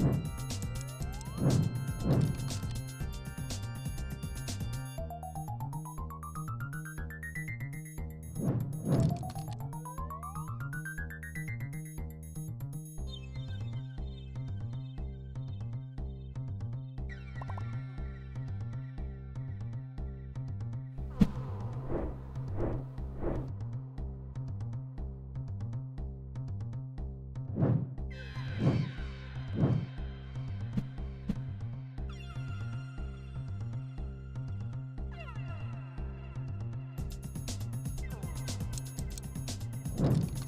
you you